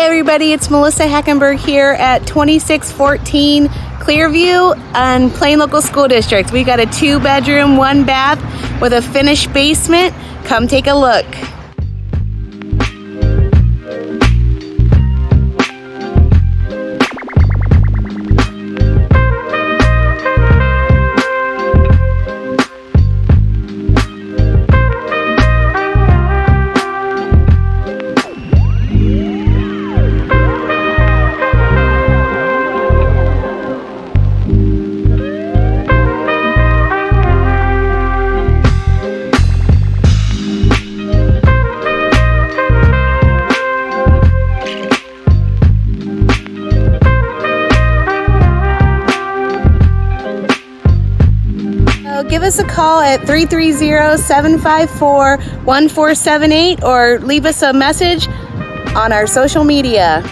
everybody. It's Melissa Hackenberg here at 2614 Clearview and Plain Local School District. We've got a two bedroom, one bath with a finished basement. Come take a look. Give us a call at 330-754-1478 or leave us a message on our social media.